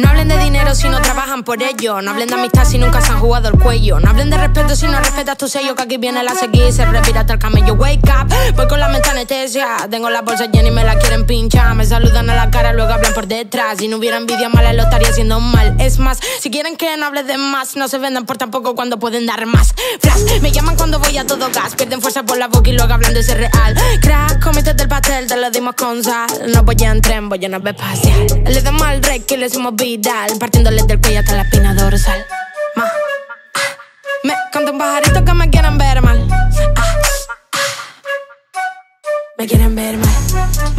No hablen de dinero si no trabajan por ello. No hablen de amistad si nunca se han jugado el cuello. No hablen de respeto si no respetas tu sello. Que aquí viene la seguir. Se respira hasta el camello. Wake up. Tengo la bolsa llena y me la quieren pinchar. Me saludan a la cara, luego hablan por detrás. Si no hubiera envidia mala, lo estaría haciendo mal. Es más, si quieren que no hable de más, no se vendan por tampoco cuando pueden dar más. Flash, me llaman cuando voy a todo gas. Pierden fuerza por la boca y luego hablan de ser real. Crack, comiste del pastel, te lo dimos con sal. No voy en tren, voy en nave espacial. Le damos al rey que le hicimos Vidal, partiéndole del cuello hasta la espina dorsal. Make it in bed, man.